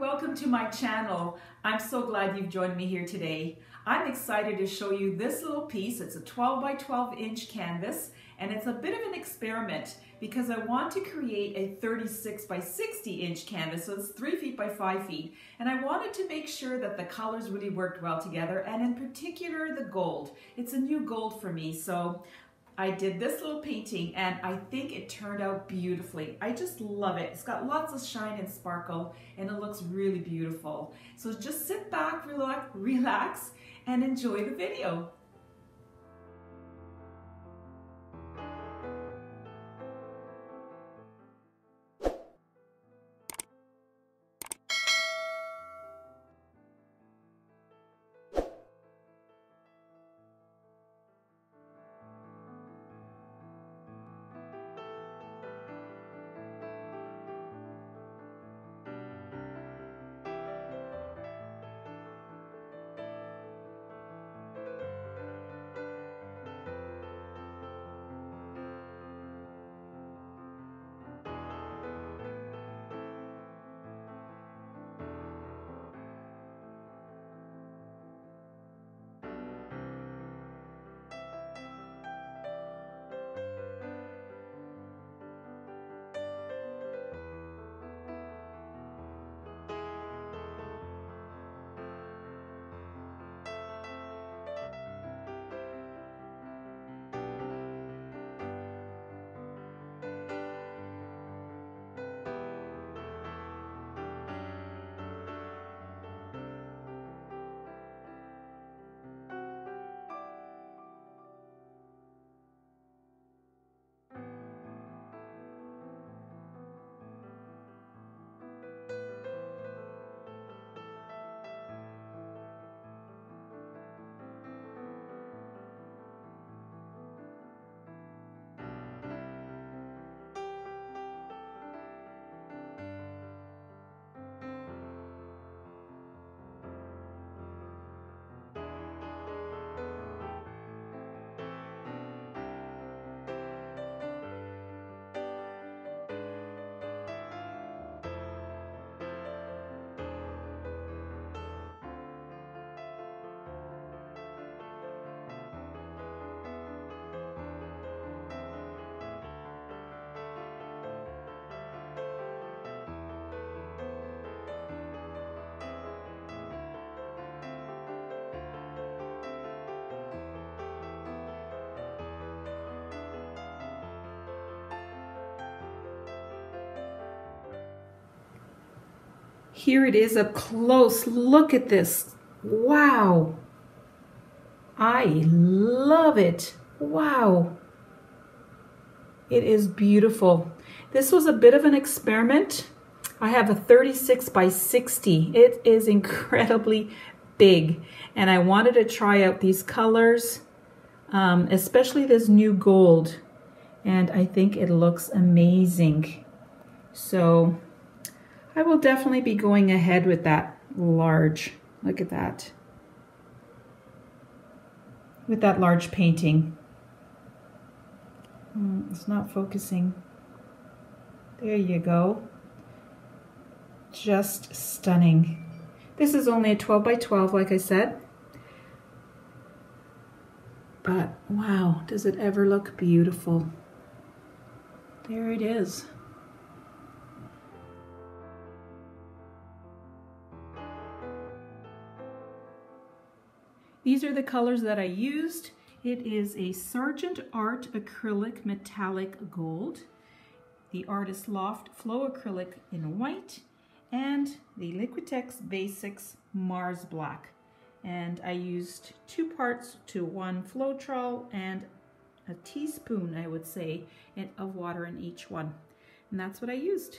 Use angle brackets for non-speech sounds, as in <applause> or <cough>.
welcome to my channel. I'm so glad you've joined me here today. I'm excited to show you this little piece. It's a 12 by 12 inch canvas and it's a bit of an experiment because I want to create a 36 by 60 inch canvas, so it's three feet by five feet. And I wanted to make sure that the colors really worked well together and in particular the gold. It's a new gold for me, so I did this little painting and I think it turned out beautifully. I just love it. It's got lots of shine and sparkle and it looks really beautiful. So just sit back, relax, <laughs> relax and enjoy the video. Here it is up close. Look at this. Wow. I love it. Wow. It is beautiful. This was a bit of an experiment. I have a 36 by 60. It is incredibly big. And I wanted to try out these colors, um, especially this new gold. And I think it looks amazing. So I will definitely be going ahead with that large. Look at that. With that large painting. Mm, it's not focusing. There you go. Just stunning. This is only a 12 by 12, like I said. But wow, does it ever look beautiful. There it is. These are the colors that I used. It is a Sargent Art Acrylic Metallic Gold, the Artist Loft Flow Acrylic in white, and the Liquitex Basics Mars Black. And I used two parts to one Floetrol and a teaspoon, I would say, of water in each one. And that's what I used.